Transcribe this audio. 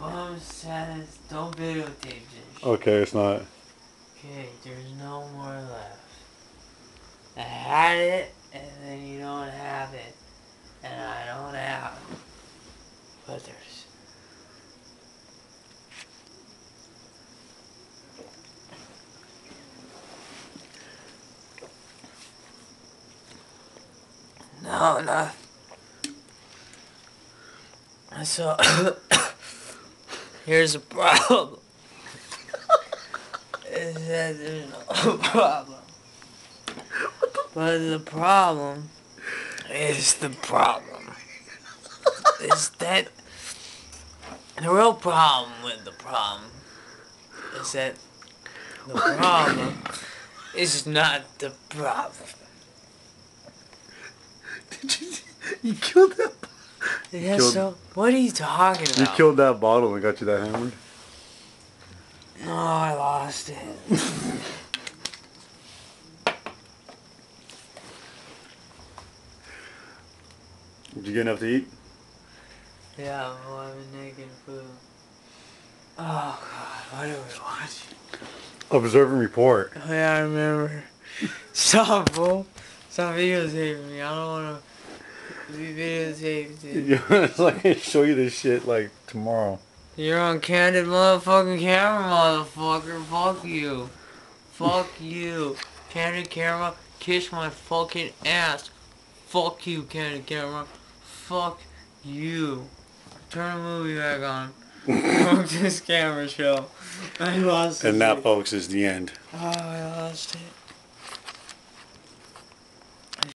Bum says don't videotape this. Okay, it's not. Okay, there's no more left. I had it, and then you don't have it. And I don't have it. But there's. No, no. So, here's a problem. Is that there's no problem. But the problem is the problem. Is that the real problem with the problem is that the problem is not the problem. Did you? You killed that. Yeah, Killed- so what are you talking about? You killed that bottle and got you that hammered. No, I lost it. Did you get enough to eat? Yeah, I'm having naked food. Oh god, what are we watching? Observe and report. Oh yeah, I remember. Stop, fool. Stop videotaping me. I don't wanna be videotaped. like I show you this shit like tomorrow. You're on candid motherfucking camera, motherfucker. Fuck you. Fuck you. Candid camera, kiss my fucking ass. Fuck you, candid camera. Fuck you. Turn the movie back on. Fuck this camera show. I lost And it. that, folks, is the end. Oh, I lost it.